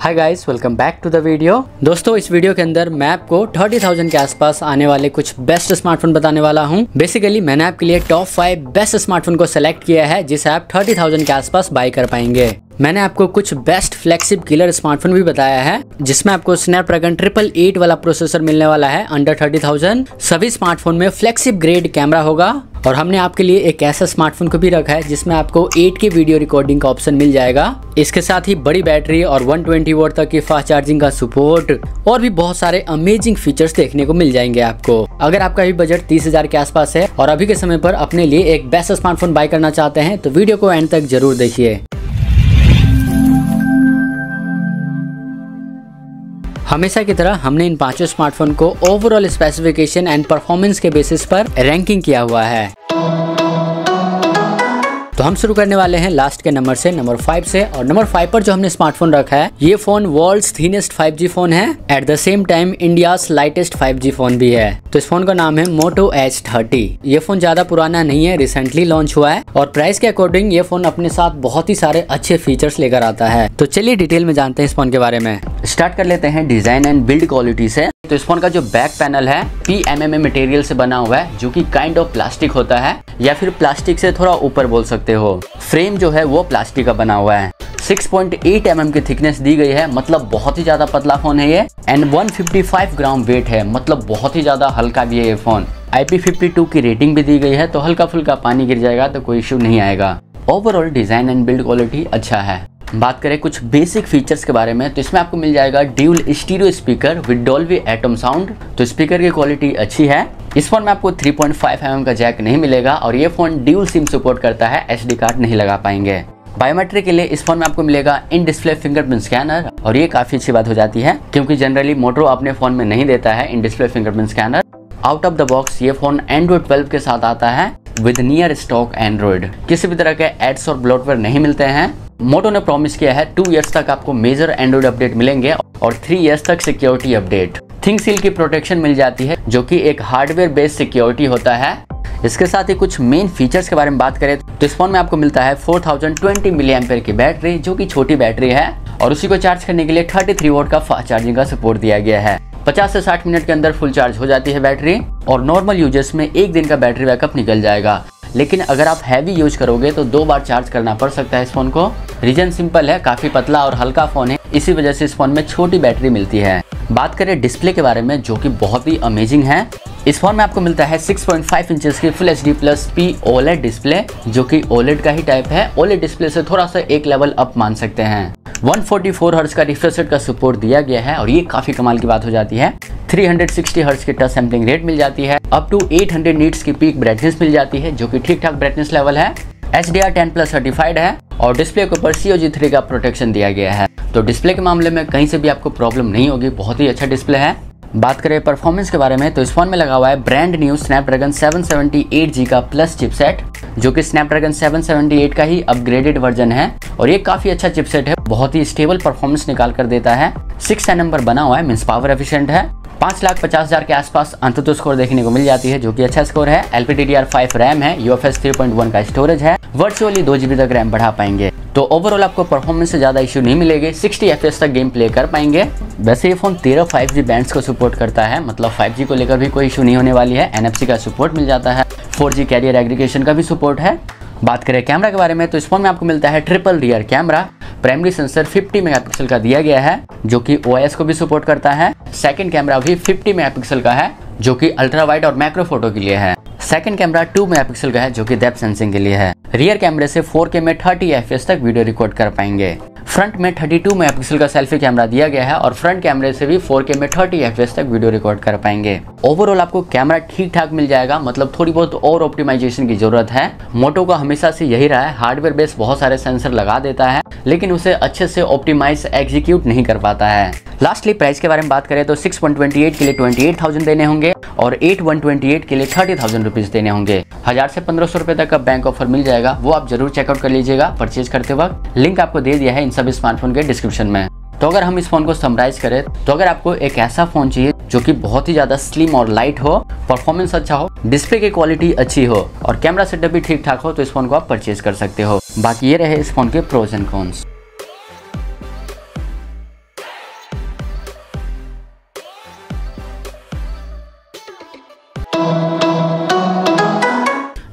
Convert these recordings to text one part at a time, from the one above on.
Hi guys welcome back to the video दोस्तों इस video के अंदर मैं आपको 30,000 के आसपास आने वाले कुछ बेस्ट स्मार्टफ़ोन बताने वाला हूँ। बेसिकली मैंने आपके लिए टॉप फाइव बेस्ट स्मार्टफ़ोन को सेलेक्ट किया है जिसे आप 30,000 के आसपास बाय कर पाएँगे। मैंने आपको कुछ बेस्ट फ्लेक्सिब किलर स्मार्टफ़ोन भी बताया है जिसमें आपको स्नैपड्रैगन ट्रिपल एट वाला प्रोसेसर मिलने वाला है अंडर थर्टी थाउज़ेंड सभी स्मार्टफ़ोन में फ्लेक्सिब ग्रेड कैमरा होगा। और हमने आपके लिए एक ऐसा स्मार्टफ़ोन को भी रखा है जिसमें आपको 8 के वीडियो रिकॉर्डिंग का ऑप्शन मिल जाएगा। इसके साथ ही बड़ी बैटरी और 120 ट्वेंटी वोट तक की फास्ट चार्जिंग का सपोर्ट और भी बहुत सारे अमेजिंग फीचर्स देखने को मिल जाएँगे आपको। अगर आपका भी बजट तीस हज़ार के आसपास है और अभी के समय पर अपने लिए एक बेस्ट स्मार्टफ़ोन बाय करना चाहते हैं तो वीडियो को एंड तक ज़रूर देखिए। हमेशा की तरह हमने इन पाँचों स्मार्टफ़ोन को ओवरऑल स्पेसिफिकेशन एंड परफॉर्मेंस के बेसिस पर रैंकिंग किया हुआ है। तो हम शुरू करने वाले हैं लास्ट के नंबर से नंबर फाइव से। और नंबर फाइव पर जो हमने स्मार्टफ़ोन रखा है, ये phone world thinnest 5G phone है। At the same time India lightest 5G phone भी है। तो इस फ़ोन का नाम है मोटो एच थर्टी ये फ़ोन ज़्यादा पुराना नहीं है रिसेंटली लॉन्च हुआ है। और प्राइस के अकॉर्डिंग ये फ़ोन अपने साथ बहुत ही सारे अच्छे फीचर्स लेकर आता है। तो चलिए डिटेल में जानते हैं इस फ़ोन के बारे में। स्टार्ट कर लेते हैं डिज़ाइन एंड बिल्ड क्वालिटी से। तो इस फ़ोन का जो बैक पैनल है पी एम एम मटेरियल से बना हुआ है, जो कि काइंड ऑफ़ प्लास्टिक होता है, या फिर प्लास्टिक से थोड़ा ऊपर बोल सकते हो। फ्रेम जो है, वो प्लास्टिक का बना हुआ है। 6.8 पॉइंट mm की थिकनेस दी गई है मतलब बहुत ही ज़्यादा पतला फ़ोन है ये एंड 155 ग्राम वेट है मतलब बहुत ही ज़्यादा हल्का भी है ये फ़ोन IP52 की रेटिंग भी दी गई है तो हल्का फुल्का पानी गिर जाएगा तो कोई इशू नहीं आएगा। Overall design and build quality अच्छा है। बात करें कुछ बेसिक फीचर्स के बारे में तो इसमें आपको मिल जाएगा dual stereo speaker with Dolby Atmos sound तो स्पीकर की क्वालिटी अच्छी है। इस फ़ोन में आपको 3.5 पॉइंट mm का जैक नहीं मिलेगा और ये फ़ोन ड्यूल सिम सपोर्ट करता है एस कार्ड नहीं लगा पाएँगे। बायोमेट्रिक के लिए इस फ़ोन में आपको मिलेगा इन डिस्प्ले फिंगरप्रिंट स्कैनर और ये काफ़ी अच्छी बात हो जाती है, क्योंकि जनरली मोटरो अपने फ़ोन में नहीं देता है in display fingerprint scanner out of the box ये फ़ोन एंड्रॉइड 12 के साथ आता है विद नियर स्टॉक एंड्रॉइड किसी भी तरह के एड्स और ब्लॉटवेयर नहीं मिलते हैं। मोटो ने प्रॉमिस किया है टू इयर्स तक आपको मेजर एंड्रॉइड अपडेट मिलेंगे और थ्री इयर्स तक सिक्योरिटी अपडेट थिंक सील की प्रोटेक्शन मिल जाती है, जो कि एक हार्डवेयर बेस्ड सिक्योरिटी होता है। इसके साथ ही कुछ मेन फीचर्स के बारे में बात करें तो इस फ़ोन में आपको मिलता है 4020 मिली की बैटरी जो कि छोटी बैटरी है, और उसी को चार्ज करने के लिए 33 वोट का फास्ट चार्जिंग का सपोर्ट दिया गया है। 50 से 60 मिनट के अंदर फुल चार्ज हो जाती है बैटरी और नॉर्मल यूज़र्स में एक दिन का बैटरी बैकअप निकल जाएगा। लेकिन अगर आप हैवी यूज़ करोगे तो दो बार चार्ज करना पड़ सकता है इस फ़ोन को। रीजन सिंपल है, काफ़ी पतला और हल्का फ़ोन है, इसी वजह से इस फ़ोन में छोटी बैटरी मिलती है। बात करें डिस्प्ले के बारे में, जो कि बहुत ही अमेजिंग है। इस फ़ोन में आपको मिलता है 6.5 पॉइंट इंचेस की full H D plus P OLED display जो कि ओलेट का ही टाइप है। ओलेट डिस्प्ले से थोड़ा सा एक लेवल अप मान सकते हैं। 144 फोर्टी हर्ट्ज का रिफ्रेश रेट का सपोर्ट दिया गया है, और ये काफ़ी कमाल की बात हो जाती है। 360 हर्ट्ज की टच सैम्पलिंग रेट मिल जाती है। अप टू 800 नीट्स की पीक ब्राइटनेस मिल जाती है, जो कि ठीक ठाक ब्राइटनेस लेवल है। H D R ten plus certified है। और डिस्प्ले के ऊपर सी थ्री का प्रोटेक्शन दिया गया है। तो डिस्प्ले के मामले में कहीं से भी आपको प्रॉब्लम नहीं होगी, बहुत ही अच्छा डिस्प्ले है। बात करें परफॉर्मेंस के बारे में तो इस फ़ोन में लगा हुआ है ब्रांड न्यू स्नैपड्रैगन 778G का प्लस चिपसेट जो कि स्नैपड्रैगन 778 का ही अपग्रेडेड वर्जन है। और ये काफ़ी अच्छा चिपसेट है, बहुत ही स्टेबल परफॉर्मेंस निकाल कर देता है। सिक्स नंबर बना हुआ है मीन्स पावर एफिशिएंट है। पाँच लाख पचास हज़ार के आसपास अंततो स्कोर देखने को मिल जाती है, जो कि अच्छा स्कोर है। एल पी रैम है, यू एफ़ एस का स्टोरेज है। वर्चुअली दो जीबी तक रैम बढ़ा पाएँगे। तो ओवरऑल आपको परफॉर्मेंस से ज़्यादा इशू नहीं मिलेगी। 60 एफ़ तक गेम प्ले कर पाएँगे। वैसे ये फ़ोन तेरह फाइव जी बैंड को सपोर्ट करता है मतलब फाइव जी को लेकर भी कोई इशू नहीं होने वाली है। एनएफसी का सपोर्ट मिल जाता है। फोर जी कैरियर एग्रीगेशन का भी सपोर्ट है। बात करें कैमरा के बारे में तो इस फ़ोन में आपको मिलता है triple rear camera primary sensor 50 megapixel का दिया गया है, जो कि ओ को भी सपोर्ट करता है। सेकंड कैमरा भी 50 मेगापिक्सल का है, जो कि अल्ट्रा वाइड और मैक्रो फ़ोटो के लिए है। सेकंड कैमरा 2 मेगापिक्सल का है, जो कि डेप्थ सेंसिंग के लिए है। रियर कैमरे से 4K में 30 एफ़ तक वीडियो रिकॉर्ड कर पाएँगे। फ्रंट में 32 मेगापिक्सल का सेल्फी कैमरा दिया गया है और फ्रंट कैमरे से भी 4K में 30 एफ़ तक वीडियो रिकॉर्ड कर पाएँगे। ओवरऑल आपको कैमरा ठीक ठाक मिल जाएगा मतलब थोड़ी बहुत और ऑप्टिमाइजेशन की ज़रूरत है। मोटो का हमेशा से यही रहा है हार्डवेयर बेस बहुत सारे सेंसर लगा देता है, लेकिन उसे अच्छे से ऑप्टिमाइज एग्जीक्यूट नहीं कर पाता है। लास्टली प्राइस के बारे में बात करें तो सिक्स वन ट्वेंटी एट के लिए ट्वेंटी एट थाउज़ेंड देने होंगे और एट वन ट्वेंटी एट के लिए थर्टी थाउज़ेंड रुपीज़ देने होंगे। हज़ार से पंद्रह सौ रुपए तक का बैंक ऑफ़र मिल जाएगा। वो आप ज़रूर चेकआउट कर लीजिएगा परचेज करते वक्त। लिंक आपको दे दिया है इन सभी स्मार्टफ़ोन के डिस्क्रिप्शन में। तो अगर हम इस फ़ोन को समराइज करें तो अगर आपको एक ऐसा फ़ोन चाहिए जो कि बहुत ही ज़्यादा स्लिम और लाइट हो परफॉर्मेंस अच्छा हो डिस्प्ले की क्वालिटी अच्छी हो और कैमरा सेटअप भी ठीक ठाक हो तो इस फ़ोन को आप परचेज कर सकते हो। बाकी ये रहे इस फ़ोन के pros and cons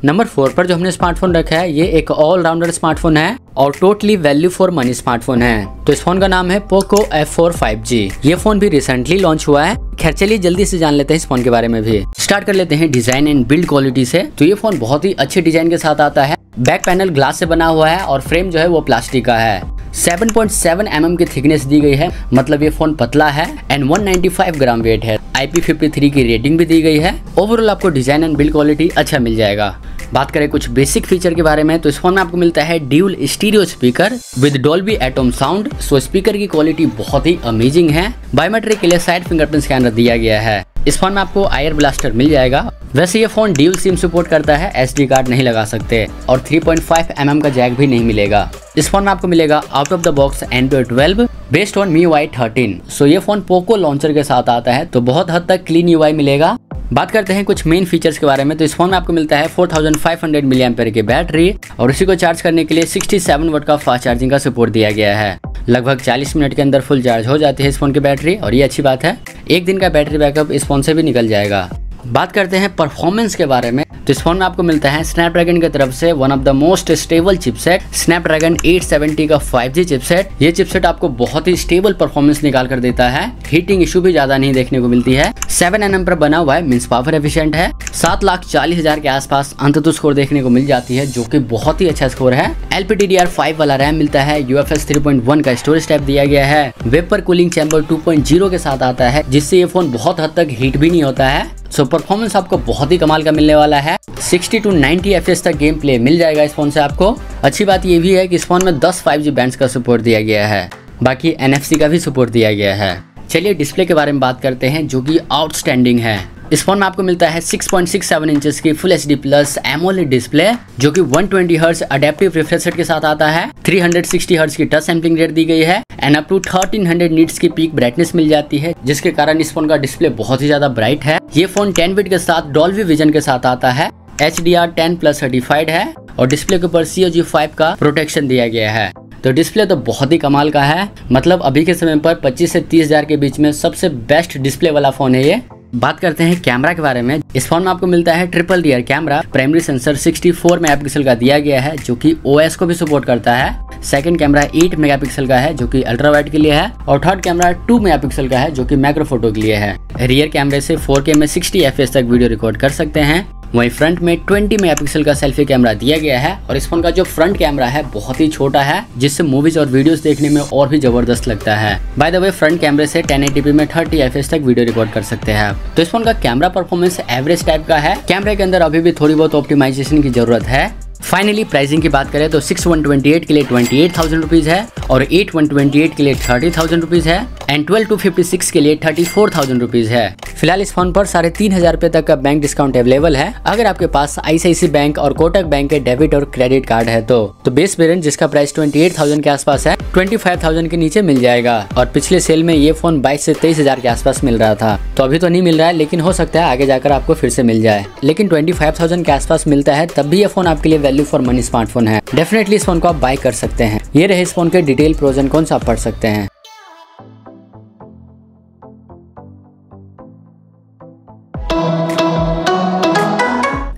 number four पर जो हमने स्मार्टफ़ोन रखा है, ये एक ऑलराउंडर स्मार्टफ़ोन है और totally value for money smartphone है। तो इस फ़ोन का नाम है Poco F four five G ये फ़ोन भी रिसेंटली लॉन्च हुआ है। खैर चलिए जल्दी से जान लेते हैं इस फ़ोन के बारे में भी। स्टार्ट कर लेते हैं डिज़ाइन एंड बिल्ड क्वालिटी से। तो ये फ़ोन बहुत ही अच्छे डिज़ाइन के साथ आता है। बैक पैनल ग्लास से बना हुआ है और फ्रेम जो है वो प्लास्टिक का है। 7.7 पॉइंट mm की थिकनेस दी गई है। मतलब ये फ़ोन पतला है एंड 195 ग्राम वेट है। IP53 की रेटिंग भी दी गई है। ओवरऑल आपको डिज़ाइन एंड बिल्ड क्वालिटी अच्छा मिल जाएगा। बात करें कुछ बेसिक फीचर के बारे में तो इस फ़ोन में आपको मिलता है dual stereo speaker with Dolby Atmos sound so speaker की क्वालिटी बहुत ही अमेजिंग है। बायोमेट्रिक के लिए साइड फिंगरप्रिंट स्कैनर दिया गया है। इस फ़ोन में आपको आयर ब्लास्टर मिल जाएगा। वैसे ये फ़ोन ड्यूल सिम सपोर्ट करता है एसडी कार्ड नहीं लगा सकते और 3.5 mm का जैक भी नहीं मिलेगा। इस फ़ोन में आपको मिलेगा out of the box Android 12 based on MIUI thirteen so ये फ़ोन पोको लॉन्चर के साथ आता है तो बहुत हद तक क्लीन यू मिलेगा। बात करते हैं कुछ मेन फीचर्स के बारे में। तो इस फ़ोन में आपको मिलता है 4500 थाउज़ेंड की बैटरी और उसी को चार्ज करने के लिए 67 सेवन वोट का फास्ट चार्जिंग का सपोर्ट दिया गया है। लगभग 40 मिनट के अंदर फुल चार्ज हो जाती है इस फ़ोन की बैटरी और ये अच्छी बात है, एक दिन का बैटरी बैकअप इस फ़ोन से भी निकल जाएगा। बात करते हैं परफॉर्मेंस के बारे में। तो इस फ़ोन में आपको मिलता है स्नैपड्रैगन की तरफ़ से one of the most stable chipset Snapdragon 870 का 5G चिपसेट ये चिपसेट आपको बहुत ही स्टेबल परफॉर्मेंस निकाल कर देता है। हीटिंग इशू भी ज़्यादा नहीं देखने को मिलती है। सेवन एन पर बना हुआ है मीन्स पावर एफिशिएंट है। सात लाख चालीस हज़ार के आसपास अंत स्कोर देखने को मिल जाती है, जो की बहुत ही अच्छा स्कोर है। फाइव वाला रैम मिलता है। यूएफएस 3.1 का स्टोरेज टाइप दिया गया है। वेपर कूलिंग चैम्बर 2.0 के साथ आता है, जिससे ये फ़ोन बहुत हद तक हीट भी नहीं होता है। सो so, परफॉर्मेंस आपको बहुत ही कमाल का मिलने वाला है। 60 टू 90 एफ़ तक गेम प्ले मिल जाएगा इस फ़ोन से आपको। अच्छी बात ये भी है कि इस फ़ोन में 10 5G बैंड्स का सपोर्ट दिया गया है। बाकी एनएफसी का भी सपोर्ट दिया गया है। चलिए डिस्प्ले के बारे में बात करते हैं जो कि आउटस्टैंडिंग है। इस फ़ोन में आपको मिलता है 6.67 इंचेस की full H D plus AMOLED display जो कि 120 ट्वेंटी हर्ट्ज अडेप्टिव रिफ्रेश के साथ आता है। 360 हर्ट्ज की टच सैम्पलिंग रेट दी गई है एंड अप टू 1300 नीट्स की पीक ब्राइटनेस मिल जाती है, जिसके कारण इस फ़ोन का डिस्प्ले बहुत ही ज़्यादा ब्राइट है। ये फ़ोन 10 बिट के साथ डॉल्वी विजन के साथ आता है। H D R ten plus certified है और डिस्प्ले के ऊपर सी जी फाइव का प्रोटेक्शन दिया गया है। तो डिस्प्ले तो बहुत ही कमाल का है। मतलब अभी के समय पर 25 से तीस हज़ार के बीच में सबसे बेस्ट डिस्प्ले वाला फ़ोन है ये। बात करते हैं कैमरा के बारे में। इस फ़ोन में आपको मिलता है triple rear camera. Primary sensor 64 megapixel का दिया गया है, जो कि ओएस को भी सपोर्ट करता है। सेकंड कैमरा 8 मेगापिक्सल का है, जो कि अल्ट्रा वाइट के लिए है। और थर्ड कैमरा 2 मेगापिक्सल का है, जो कि माइक्रो फ़ोटो के लिए है। रियर कैमरे से 4K में 60 एफ़ तक वीडियो रिकॉर्ड कर सकते हैं। वहीं फ्रंट में 20 मेगापिक्सल का सेल्फी कैमरा दिया गया है और इस फ़ोन का जो फ्रंट कैमरा है बहुत ही छोटा है, जिससे मूवीज़ और वीडियोस देखने में और भी ज़बरदस्त लगता है। बाय द वे फ्रंट कैमरे से 1080p में 30 एफ़ तक वीडियो रिकॉर्ड कर सकते हैं। तो इस फ़ोन का कैमरा परफॉर्मेंस एवरेज टाइप का है। कैमरे के अंदर अभी भी थोड़ी बहुत ऑप्टिमाइजेशन की ज़रूरत है। फाइनली प्राइसिंग की बात करें तो सिक्स वन ट्वेंटी एट के लिए ट्वेंटी एट थाउज़ेंड रुपीज़ है और एट वन ट्वेंटी एट के लिए थर्टी थाउज़ेंड रुपीज़ है and twelve two fifty six के लिए थर्टी फोर थाउज़ेंड रुपीज़ है। फ़िलहाल इस फ़ोन पर साढ़े तीन हज़ार रूपए तक का बैंक डिस्काउंट अवेलेबल है। अगर आपके पास आईसीआईसी बैंक और कोटक बैंक के डेबिट और क्रेडिट कार्ड है तो, तो बेस वेरियंट जिसका प्राइस ट्वेंटी एट थाउज़ेंड के आसपास है ट्वेंटी फाइव थाउज़ेंड के नीचे मिल जाएगा। और पिछले सेल में ये फ़ोन बाईस से तेईस हज़ार के आसपास मिल रहा था। तो अभी तो नहीं मिल रहा है, लेकिन हो सकता है आगे जाकर आपको फिर से मिल जाए। लेकिन ट्वेंटी फाइव थाउज़ेंड के आसपास मिलता है, तब भी ये फ़ोन आपके लिए वैल्यू फॉर मनी स्मार्टफ़ोन है। डेफिनेटली इस फ़ोन को आप बाय कर सकते हैं। ये रहे इस फ़ोन के डिटेल प्रोजन कौन सा आप पढ़ सकते हैं।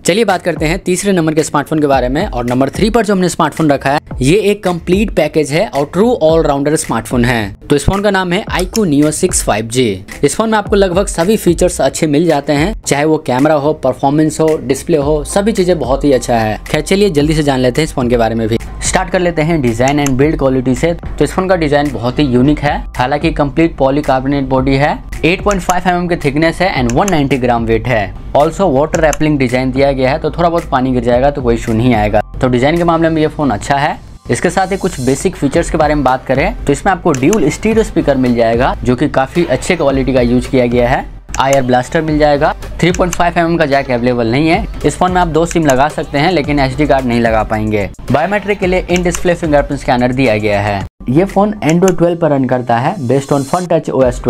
चलिए बात करते हैं तीसरे नंबर के स्मार्टफ़ोन के बारे में और नंबर थ्री पर जो हमने स्मार्टफ़ोन रखा है, ये एक कंप्लीट पैकेज है और ट्रू ऑलराउंडर स्मार्टफ़ोन है। तो इस फ़ोन का नाम है iQOO Neo six five G इस फ़ोन में आपको लगभग सभी फीचर्स अच्छे मिल जाते हैं, चाहे वो कैमरा हो परफॉर्मेंस हो डिस्प्ले हो, सभी चीज़ें बहुत ही अच्छा है। खैर, चलिए जल्दी से जान लेते हैं इस फ़ोन के बारे में भी। स्टार्ट कर लेते हैं डिज़ाइन एंड बिल्ड क्वालिटी से। तो इस फ़ोन का डिज़ाइन बहुत ही यूनिक है। हालाँकि कंप्लीट पॉलीकार्बोनेट बॉडी है 8.5 पॉइंट mm के थिकनेस है एंड 190 ग्राम वेट है। ऑल्सो वाटर रैपलिंग डिज़ाइन दिया गया है तो थोड़ा बहुत पानी गिर जाएगा तो कोई इशू नहीं आएगा। तो डिज़ाइन के मामले में ये फ़ोन अच्छा है। इसके साथ ही कुछ बेसिक फीचर्स के बारे में बात करें तो इसमें आपको ड्यूल स्टीरियो स्पीकर मिल जाएगा, जो कि काफ़ी अच्छे क्वालिटी का यूज़ किया गया है। आयर ब्लास्टर मिल जाएगा। 3.5 पॉइंट mm का जैक अवेलेबल नहीं है। इस फ़ोन में आप दो सिम लगा सकते हैं, लेकिन एच कार्ड नहीं लगा पाएँगे। बायोमेट्रिक के लिए इन डिस्प्ले फिंगरप्रिंट स्कैनर दिया गया है। ये फ़ोन एंड्रॉइड 12 पर रन करता है based on Funtouch O S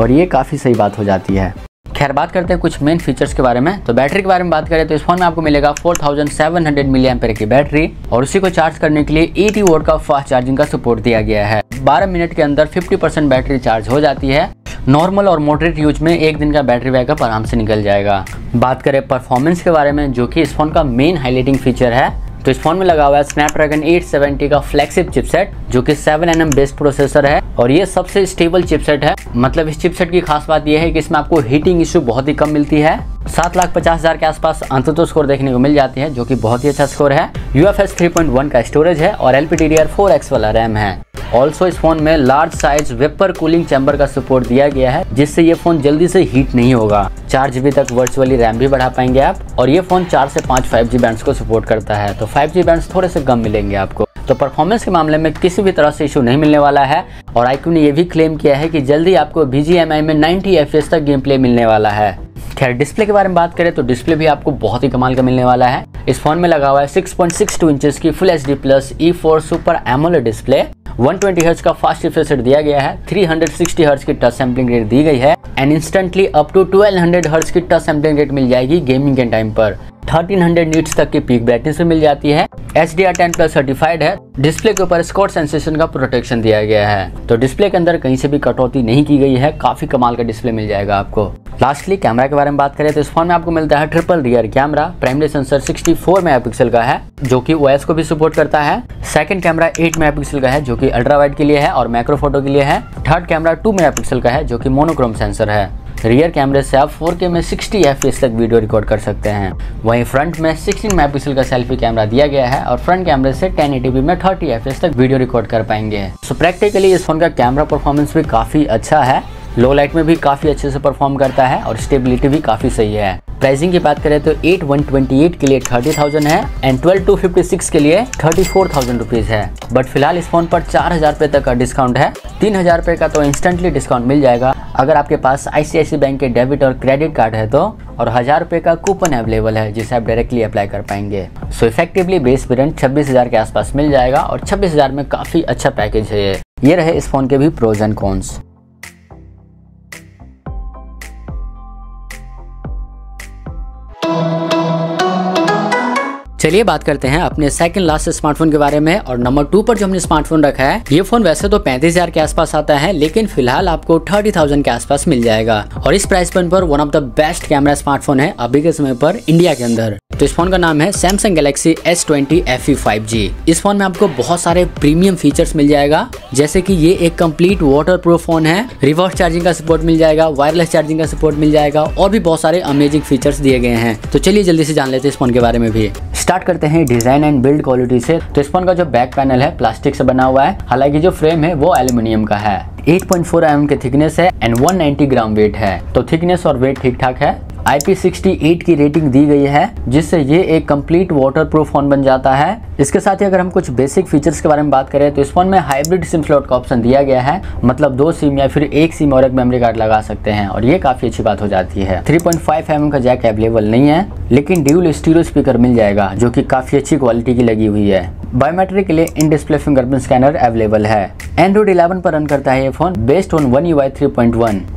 और ये काफ़ी सही बात हो जाती है। खैर, बात करते हैं कुछ मेन फीचर्स के बारे में। तो बैटरी के बारे में बात करें तो इस फ़ोन में आपको मिलेगा 4700 थाउज़ेंड की बैटरी और उसी को चार्ज करने के लिए 80 वोट का फास्ट चार्जिंग का सपोर्ट दिया गया है। 12 मिनट के अंदर 50 परसेंट बैटरी चार्ज हो जाती है। नॉर्मल और मॉडरेट यूज़ में एक दिन का बैटरी बैकअप आराम से निकल जाएगा। बात करें परफॉर्मेंस के बारे में, जो कि इस फ़ोन का मेन हाईलाइटिंग फीचर है तो इस फ़ोन में लगा हुआ है स्नैपड्रैगन 870 का फ्लैगशिप चिपसेट जो कि 7 एन बेस्ड प्रोसेसर है, और ये सबसे स्टेबल चिपसेट है। मतलब इस चिपसेट की खास बात यह है कि इसमें आपको हीटिंग इश्यू बहुत ही कम मिलती है। सात लाख पचास हज़ार के आसपास अंततो स्कोर देखने को मिल जाती है, जो कि बहुत ही अच्छा स्कोर है। यू एफ़ का स्टोरेज है और L P D D R four X वाला रैम है। ऑल्सो इस फ़ोन में large size vapour cooling chamber का सपोर्ट दिया गया है, जिससे ये फ़ोन जल्दी से हीट नहीं होगा। चार जीबी तक वर्चुअली रैम भी बढ़ा पाएँगे आप और ये फ़ोन चार से पाँच फाइव जी बैंड को सपोर्ट करता है। तो फाइव जी बैंड थोड़े से कम मिलेंगे आपको। तो परफॉर्मेंस के मामले में किसी भी तरह से इशू नहीं मिलने वाला है और आईक्यू ने यह भी क्लेम किया है कि जल्दी आपको बीजीएमआई में 90 एफ़ तक गेम प्ले मिलने वाला है। खैर डिस्प्ले के बारे में बात करें तो डिस्प्ले भी आपको बहुत ही कमाल का मिलने वाला है। इस फ़ोन में लगा हुआ है 6.62 इंचेस की full H D plus E four super AMOLED display 120 hertz का फास्ट रिफ्रेश रेट दिया गया है। 360 हर्ट्ज की टच सैम्पलिंग रेट दी गई है and instantly up to 1200 hertz की टच सैम्पलिंग रेट मिल जाएगी गेमिंग के टाइम पर। 1300 नीट्स तक की पीक ब्राइटनेस में मिल जाती है। H D R ten plus certified है। डिस्प्ले के ऊपर स्कॉट सेंसेशन का प्रोटेक्शन दिया गया है। तो डिस्प्ले के अंदर कहीं से भी कटौती नहीं की गई है। काफ़ी कमाल का डिस्प्ले मिल जाएगा आपको। लास्टली कैमरा के बारे में बात करें तो इस फ़ोन में आपको मिलता है triple rear camera primary sensor 64 megapixel का है, जो कि ओएस को भी सपोर्ट करता है। सेकंड कैमरा 8 मेगापिक्सल का है, जो कि अल्ट्रा वाइड के लिए है और मैक्रो फ़ोटो के लिए है। थर्ड कैमरा 2 मेगापिक्सल का है जो कि मोनोक्रोम सेंसर है। रियर कैमरे से आप 4K में 60 एफ़ तक वीडियो रिकॉर्ड कर सकते हैं। वहीं फ्रंट में 16 मेगापिक्सल का सेल्फी कैमरा दिया गया है और फ्रंट कैमरे से 1080p में 30 एफ़ तक वीडियो रिकॉर्ड कर पाएँगे। सो so, प्रैक्टिकली इस फ़ोन का कैमरा परफॉर्मेंस भी काफ़ी अच्छा है। लो लाइट में भी काफ़ी अच्छे से परफॉर्म करता है और स्टेबिलिटी भी काफ़ी सही है। प्राइसिंग की बात करें तो एट वन ट्वेंटी एट के लिए थर्टी थाउज़ेंड है and twelve two fifty six के लिए थर्टी फोर थाउज़ेंड रुपीज़ है। बट फ़िलहाल इस फ़ोन पर चार हज़ार रुपए तक का डिस्काउंट है। तीन हज़ार रुपए का तो इंस्टेंटली डिस्काउंट मिल जाएगा। अगर आपके पास आईसीआईसी बैंक के डेबिट और क्रेडिट कार्ड है तो और हज़ार रुपए का कूपन अवेलेबल है, जिसे आप डायरेक्टली अप्लाई कर पाएँगे। सो इफेक्टिवली बेस वेरियंट छब्बीस हज़ार के आसपास मिल जाएगा और छब्बीस हज़ार में काफ़ी अच्छा पैकेज है ये। ये रहे इस फ़ोन के भी प्रोज एंड कॉन्स चलिए बात करते हैं अपने सेकंड लास्ट स्मार्टफ़ोन के बारे में और नंबर टू पर जो हमने स्मार्टफ़ोन रखा है, ये फ़ोन वैसे तो पैंतीस हज़ार के आसपास आता है, लेकिन फ़िलहाल आपको थर्टी थाउज़ेंड के आसपास मिल जाएगा। और इस प्राइस पॉइंट पर one of the best camera smartphone है अभी के समय पर इंडिया के अंदर। तो इस फ़ोन का नाम है सैमसंग गैलेक्सी एस ट्वेंटी इस फ़ोन में आपको बहुत सारे प्रीमियम फीचर्स मिल जाएगा, जैसे कि ये एक कंप्लीट वाटर प्रूफ फ़ोन है रिवर्स चार्जिंग का सपोर्ट मिल जाएगा वायरलेस चार्जिंग का सपोर्ट मिल जाएगा, और भी बहुत सारे अमेजिंग फीचर्स दिए गए हैं। तो चलिए जल्दी से जान लेते हैं इस फ़ोन के बारे में भी। स्टार्ट करते हैं डिज़ाइन एंड बिल्ड क्वालिटी से। तो इस फ़ोन का जो बैक पैनल है, प्लास्टिक से बना हुआ है। हालाँकि जो फ्रेम है, वो एल्यूमिनियम का है। 8.4 पॉइंट mm के थिकनेस है एंड 190 ग्राम वेट है। तो थिकनेस और वेट ठीक ठाक है। IP68 की रेटिंग दी गई है, जिससे ये एक कंप्लीट वाटर प्रूफ फ़ोन बन जाता है। इसके साथ ही अगर हम कुछ बेसिक फीचर्स के बारे में बात करें तो इस फ़ोन में हाइब्रिड सिम स्लॉट का ऑप्शन दिया गया है। मतलब दो सिम या फिर एक सिम और एक मेमोरी कार्ड लगा सकते हैं, और ये काफ़ी अच्छी बात हो जाती है। 3.5 पॉइंट का जैक अवेलेबल नहीं है, लेकिन ड्यूल स्टीरियो स्पीकर मिल जाएगा, जो की काफ़ी अच्छी क्वालिटी की लगी हुई है। बायोमेट्रिक के लिए in display fingerprint scanner available है। एंड्रॉइड 11 पर रन करता है ये phone based on one U I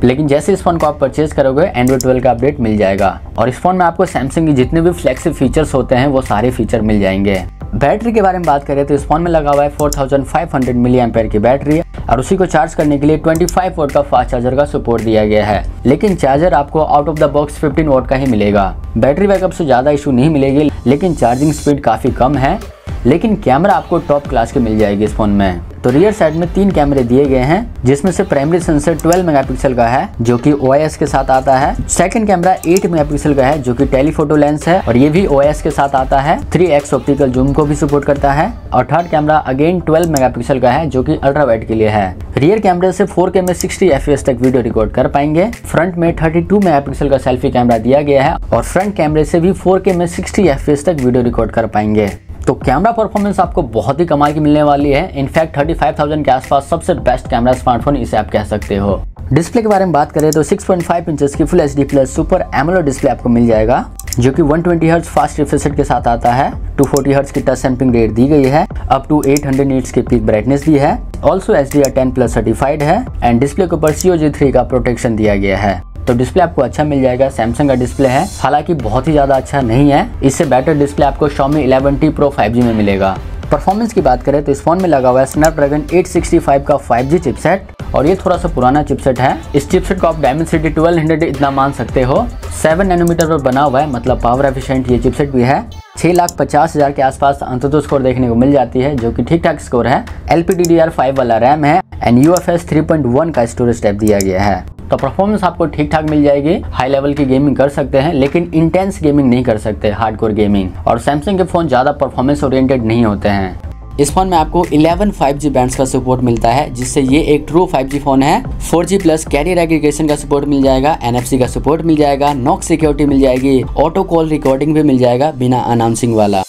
लेकिन जैसे इस फ़ोन को आप परचेज करोगे एंड्रॉइड 12 का अपडेट मिल जाएगा। और इस फ़ोन में आपको सैमसंग की जितने भी फ्लैगशिप फीचर्स होते हैं, वो सारे फीचर मिल जाएँगे। बैटरी के बारे में बात करें तो इस फ़ोन में लगा हुआ है 4500 मिली एम्पेयर की बैटरी और उसी को चार्ज करने के लिए 25 वोट का फास्ट चार्जर का सपोर्ट दिया गया है। लेकिन चार्जर आपको out of the box 15 watt का ही मिलेगा। बैटरी बैकअप से ज़्यादा इशू नहीं मिलेगी, लेकिन चार्जिंग स्पीड काफ़ी कम है। लेकिन कैमरा आपको टॉप क्लास के मिल जाएगी इस फ़ोन में। तो रियर साइड में तीन कैमरे दिए गए हैं, जिसमें से प्राइमरी सेंसर 12 मेगापिक्सल का है, जो कि ओआईएस के साथ आता है। सेकंड कैमरा 8 मेगापिक्सल का है, जो कि टेलीफोटो लेंस है, और ये भी ओआईएस के साथ आता है। 3x ऑप्टिकल जूम को भी सपोर्ट करता है, और थर्ड कैमरा अगेन 12 मेगापिक्सल का है, जो कि अल्ट्रा वाइड के लिए है। रियर कैमरे से 4K में 60 एफ़ तक वीडियो रिकॉर्ड कर पाएँगे। फ्रंट में 32 मेगापिक्सल का सेल्फी कैमरा दिया गया है, और फ्रंट कैमरे से भी 4K में 60 एफ़ तक वीडियो रिकॉर्ड कर पाएँगे। तो कैमरा परफॉर्मेंस आपको बहुत ही कमाल की मिलने वाली है। इनफैक्ट 35,000 के आसपास सबसे बेस्ट कैमरा स्मार्टफ़ोन इसे आप कह सकते हो। डिस्प्ले के बारे में बात करें तो 6.5 इंचेस की full H plus super AMOLED display आपको मिल जाएगा जो कि 120 ट्वेंटी हर्ट्ज फास्ट रिफ्रेश के साथ आता है। 240 हर्ट्ज की टच सैम्पिंग रेट दी गई है अप टू 800 नीट्स की पीक ब्राइटनेस दी है। Also H D R ten plus certified है एंड डिस्प्ले के ऊपर सीओ जी का प्रोटेक्शन दिया गया है। तो डिस्प्ले आपको अच्छा मिल जाएगा। सैमसंग का डिस्प्ले है। हालाँकि बहुत ही ज़्यादा अच्छा नहीं है। इससे बेटर डिस्प्ले आपको Xiaomi 11T Pro 5G में मिलेगा। परफॉर्मेंस की बात करें तो इस फ़ोन में लगा हुआ है स्नैपड्रैगन 865 का 5G चिपसेट और ये थोड़ा सा पुराना चिपसेट है। इस चिपसेट को आप डायमंड सिटी ट्वेल्व इतना मान सकते हो। सेवन नैनोमीटर पर बना हुआ है। मतलब पावर एफिशिएंट ये चिपसेट भी है। छह लाख पचास हज़ार के आसपास अंततो स्कोर देखने को मिल जाती है, जो कि ठीक ठाक स्कोर है एल फाइव वाला रैम है। एंड यू एफ़ एस का स्टोरेज टाइप दिया गया है। तो परफॉर्मेंस आपको ठीक ठाक मिल जाएगी। हाई लेवल की गेमिंग कर सकते हैं, लेकिन इंटेंस गेमिंग नहीं कर सकते हार्डकोर गेमिंग और सैमसंग के फ़ोन ज़्यादा परफॉर्मेंस ओरिएंटेड नहीं होते हैं। इस फ़ोन में आपको 11 5G बैंड्स का सपोर्ट मिलता है, जिससे ये एक ट्रू 5G फ़ोन है। 4G प्लस कैरियर एग्रीगेशन का सपोर्ट मिल जाएगा NFC का सपोर्ट मिल जाएगा नॉक सिक्योरिटी मिल जाएगी ऑटो कॉल रिकॉर्डिंग भी मिल जाएगा बिना अनाउंसिंग वाला।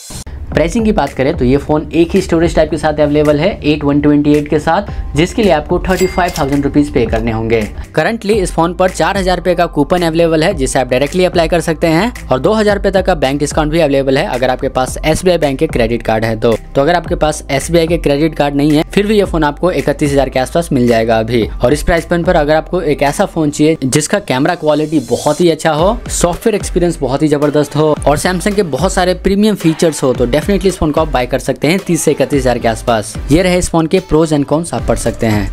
प्राइसिंग की बात करें तो ये फ़ोन एक ही स्टोरेज टाइप के साथ अवेलेबल है एट वन ट्वेंटी एट के साथ जिसके लिए आपको थर्टी फाइव थाउज़ेंड रुपीज़ पे करने होंगे। करंटली इस फ़ोन पर चार हज़ार रुपए का कूपन अवेलेबल है जिसे आप डायरेक्टली अप्लाई कर सकते हैं और दो हज़ार रुपए तक का बैंक डिस्काउंट भी अवेलेबल है अगर आपके पास एसबीआई बैंक के क्रेडिट कार्ड है तो, तो अगर आपके पास SBI के क्रेडिट कार्ड नहीं है फिर भी ये फ़ोन आपको इकतीस हज़ार के आसपास मिल जाएगा अभी। और इस प्राइस पॉइंट पर अगर आपको एक ऐसा फ़ोन चाहिए जिसका कैमरा क्वालिटी बहुत ही अच्छा हो सॉफ्टवेयर एक्सपीरियंस बहुत ही ज़बरदस्त हो और सैमसंग के बहुत सारे प्रीमियम फीचर्स हो तो डेफिनेटली इस फ़ोन को आप बाय कर सकते हैं तीस से इकतीस के आसपास। ये रहे इस फ़ोन के प्रोज एंड कॉन्स आप पढ़ सकते हैं।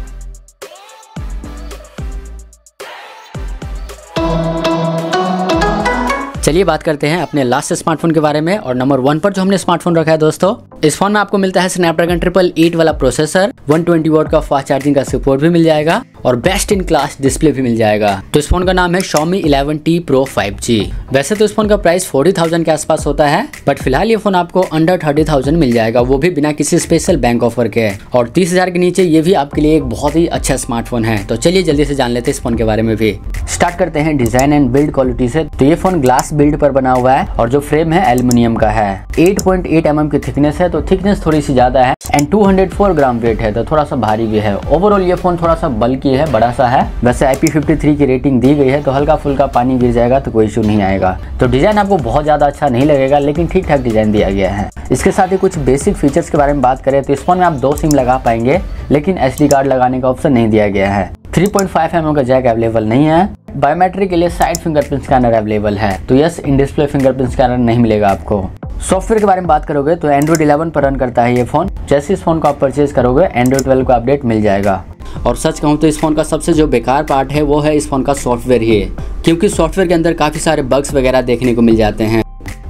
चलिए बात करते हैं अपने लास्ट स्मार्टफ़ोन के बारे में और नंबर वन पर जो हमने स्मार्टफ़ोन रखा है दोस्तों। इस फ़ोन में आपको मिलता है स्नैपड्रैगन ट्रिपल एट वाला प्रोसेसर 120 ट्वेंटी वोट का फास्ट चार्जिंग का सपोर्ट भी मिल जाएगा। और बेस्ट इन क्लास डिस्प्ले भी मिल जाएगा। तो इस फ़ोन का नाम है Xiaomi 11T Pro 5G वैसे तो इस फ़ोन का प्राइस 40,000 के आसपास होता है बट फ़िलहाल ये फ़ोन आपको अंडर 30,000 मिल जाएगा वो भी बिना किसी स्पेशल बैंक ऑफ़र के। और तीस हज़ार के नीचे ये भी आपके लिए एक बहुत ही अच्छा स्मार्टफ़ोन है। तो चलिए जल्दी से जान लेते हैं इस फ़ोन के बारे में भी। स्टार्ट करते हैं डिज़ाइन एंड बिल्ड क्वालिटी से। तो ये फ़ोन ग्लास बिल्ड पर बना हुआ है और जो फ्रेम है एल्यूमिनियम का है। 8.8 पॉइंट mm की थिकनेस है तो थिकनेस थोड़ी सी ज़्यादा है। एंड 204 ग्राम वेट है तो थोड़ा सा भारी भी है। ओवरऑल ये फ़ोन थोड़ा सा बल्कि है, बड़ा सा है। वैसे IP53 की रेटिंग दी गई है तो हल्का फुल्का पानी गिर जाएगा तो कोई इशू नहीं आएगा। तो डिज़ाइन आपको बहुत ज़्यादा अच्छा नहीं लगेगा, लेकिन ठीक ठाक डिज़ाइन दिया गया है। इसके साथ ही कुछ बेसिक फीचर्स के बारे में बात करें तो इस फ़ोन में आप दो सिम लगा पाएँगे, लेकिन एसडी कार्ड लगाने का ऑप्शन नहीं दिया गया है। 3.5 पॉइंट का जैक अवेलेबल नहीं है। बायोमेट्रिक के लिए साइड फिंगरप्रिंट स्कैनर अवेलेबल है। तो yes in display fingerprint scanner नहीं मिलेगा आपको। सॉफ्टवेयर के बारे में बात करोगे तो एंड्रॉइड 11 पर रन करता है ये फ़ोन जैसे इस फ़ोन को आप परचेज करोगे एंड्रॉइड 12 का अपडेट मिल जाएगा। और सच कहूँ तो इस फ़ोन का सबसे जो बेकार पार्ट है वो है इस फ़ोन का सॉफ्टवेयर ही। क्योंकि सॉफ्टवेयर के अंदर काफ़ी सारे बग्स वगैरह देखने को मिल जाते हैं।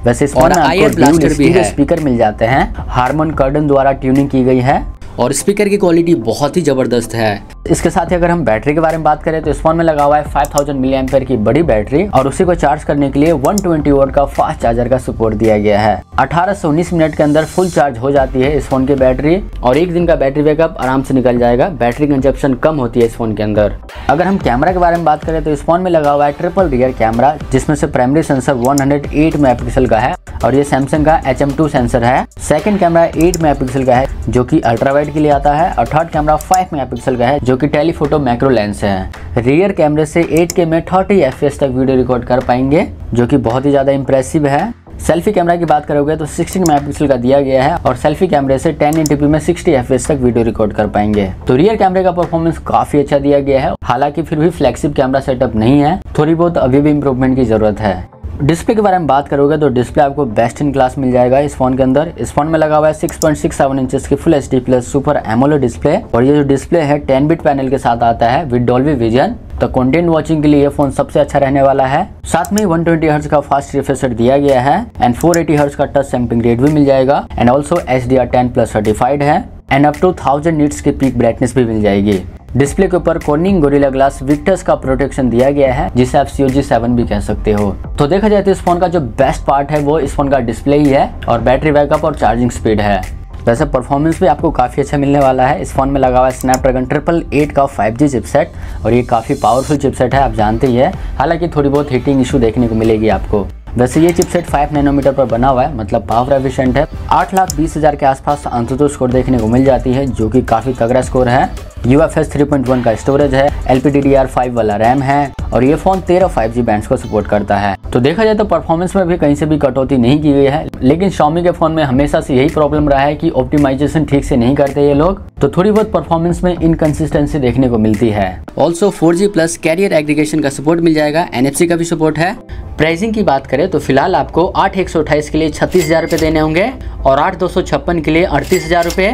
वैसे इस फ़ोन में ब्लास्टर भी है। स्पीकर मिल जाते हैं। हारमोन कर्डन द्वारा ट्यूनिंग की गई है। और स्पीकर की क्वालिटी बहुत ही ज़बरदस्त है। इसके साथ ही अगर हम बैटरी के बारे में बात करें तो इस फ़ोन में लगा हुआ है 5000 थाउज़ेंड की बड़ी बैटरी और उसी को चार्ज करने के लिए 120 ट्वेंटी वोट का फास्ट चार्जर का सपोर्ट दिया गया है। अठारह से उन्नीस मिनट के अंदर फुल चार्ज हो जाती है इस फ़ोन की बैटरी और एक दिन का बैटरी बैकअप आराम से निकल जाएगा। बैटरी कंजप्शन कम होती है इस फ़ोन के अंदर। अगर हम कैमरा के बारे में बात करें तो इस फ़ोन में लगा हुआ है ट्रिपल रियर कैमरा जिसमें से प्राइमरी सेंसर 108 मेगापिक्सल का है और ये सैमसंग का एच सेंसर है। सेकेंड कैमरा 8 मेगापिक्सल का है, जो कि अल्ट्रा वाइड के लिए आता है। और थर्ड कैमरा 5 मेगापिक्सल का है, जो कि टेलीफोटो मैक्रो लेंस है। रियर कैमरे से 8K में 30 एफ़ तक वीडियो रिकॉर्ड कर पाएँगे, जो कि बहुत ही ज़्यादा इंप्रेसिव है। सेल्फी कैमरा की बात करोगे तो 16 मेगापिक्सल का दिया गया है और सेल्फी कैमरे से 1080p में 60 एफ़ तक वीडियो रिकॉर्ड कर पाएँगे। तो रियर कैमरे का परफॉर्मेंस काफ़ी अच्छा दिया गया है, हालाँकि फिर भी फ्लेक्सिव कैमरा सेटअप नहीं है। थोड़ी बहुत अभी भी इम्प्रूवमेंट की ज़रूरत है। डिस्प्ले के बारे में बात करोगे तो डिस्प्ले आपको बेस्ट इन क्लास मिल जाएगा इस फ़ोन के अंदर। इस फ़ोन में लगा हुआ है 6.67 इंचेस की full H D plus super AMOLED display और ये जो डिस्प्ले है 10 बिट पैनल के साथ आता है विद डॉल्बी विजन तो कंटेंट वॉचिंग के लिए फ़ोन सबसे अच्छा रहने वाला है। साथ में 120 ट्वेंटी का फास्ट रिफ्रेश दिया गया है एंड 480 एटी का टच सैम्पिंग रेट भी मिल जाएगा and also H D R ten plus certified है। And up to thousand nits की पीक ब्राइटनेस भी मिल जाएगी। डिस्प्ले के ऊपर कॉर्निंग गोरिल्ला ग्लास विक्टर्स का प्रोटेक्शन दिया गया है, जिसे आप सी जी सेवन भी कह सकते हो। तो देखा जाए तो इस फ़ोन का जो बेस्ट पार्ट है, वो इस फ़ोन का डिस्प्ले ही है और बैटरी बैकअप और चार्जिंग स्पीड है। वैसे परफॉर्मेंस भी आपको काफ़ी अच्छा मिलने वाला है। इस फ़ोन में लगा हुआ है स्नैपड्रैगन ट्रिपल एट का 5G चिपसेट और ये काफ़ी पावरफुल चिपसेट है, आप जानते ही है। हालाँकि थोड़ी बहुत हीटिंग इशू देखने को मिलेगी आपको। वैसे ये चिपसेट 5 नैनोमीटर पर बना हुआ है मतलब पावर एफिशिएंट है। आठ लाख बीस हज़ार के आसपास अंततो स्कोर देखने को मिल जाती है, जो कि काफ़ी तगड़ा स्कोर है। U F S three point one का स्टोरेज है L P D D R five वाला रैम है, और ये फ़ोन तेरह फाइव जी बैंड को सपोर्ट करता है। तो देखा जाए तो परफॉर्मेंस में भी कहीं से भी कटौती नहीं की गई है, लेकिन शॉमी के फ़ोन में हमेशा से यही प्रॉब्लम रहा है कि ऑप्टिमाइजेशन ठीक से नहीं करते ये लोग। तो थोड़ी बहुत परफॉर्मेंस में इनकन्सिस्टेंसी देखने को मिलती है। Also four G plus carrier aggregation का सपोर्ट मिल जाएगा एनएफसी का भी सपोर्ट है प्राइसिंग की बात करें तो फ़िलहाल आपको आठ एक के लिए छत्तीस हज़ार रुपए देने होंगे और आठ दो के लिए अड़तीस हज़ार रुपए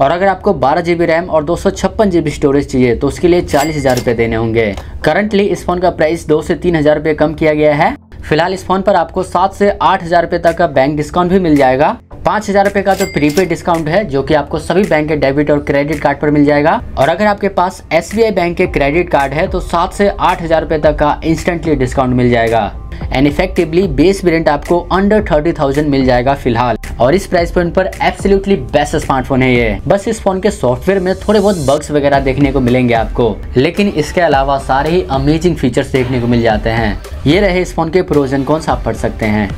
और अगर आपको बारह जीबी रैम और दो सौ स्टोरेज चाहिए तो उसके लिए चालीस हज़ार रुपए देने होंगे। करंटली इस फ़ोन का प्राइस दो से तीन हज़ार रुपए कम किया गया है। फ़िलहाल इस फ़ोन पर आपको सात से आठ हज़ार रुपए तक का बैंक डिस्काउंट भी मिल जाएगा। पाँच हज़ार रुपए का तो प्रीपेड डिस्काउंट है, जो कि आपको सभी बैंक के डेबिट और क्रेडिट कार्ड पर मिल जाएगा। और अगर आपके पास SBI बैंक के क्रेडिट कार्ड है तो सात से आठ हज़ार रुपए तक का इंस्टेंटली डिस्काउंट मिल जाएगा। एंड इफेक्टिवली बेस वेरियंट आपको अंडर थर्टी थाउज़ेंड मिल जाएगा फ़िलहाल। और इस प्राइस पॉइंट पर एब्सोल्युटली बेस्ट स्मार्टफ़ोन है ये। बस इस फ़ोन के सॉफ्टवेयर में थोड़े बहुत बग्स वगैरह देखने को मिलेंगे आपको। लेकिन इसके अलावा सारे ही अमेजिंग फीचर्स देखने को मिल जाते हैं। ये रहे इस फ़ोन के प्रोजन कौन सा आप पढ़ सकते हैं।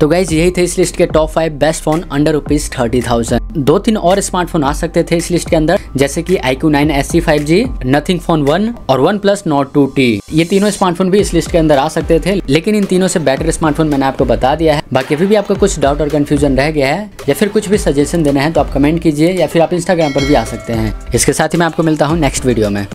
तो गाइज़ यही थे इस लिस्ट के top five best phone under rupees thirty thousand दो तीन और स्मार्टफ़ोन आ सकते थे इस लिस्ट के अंदर जैसे कि iQOO 9 SE 5G, Nothing phone one और one plus note two T ये तीनों स्मार्टफ़ोन भी इस लिस्ट के अंदर आ सकते थे लेकिन इन तीनों से बेटर स्मार्टफ़ोन मैंने आपको बता दिया है। बाकी अभी भी आपको कुछ डाउट और कंफ्यूजन रह गया है या फिर कुछ भी सजेशन देना है तो आप कमेंट कीजिए या फिर आप इंस्टाग्राम पर भी आ सकते हैं। इसके साथ ही मैं आपको मिलता हूँ नेक्स्ट वीडियो में।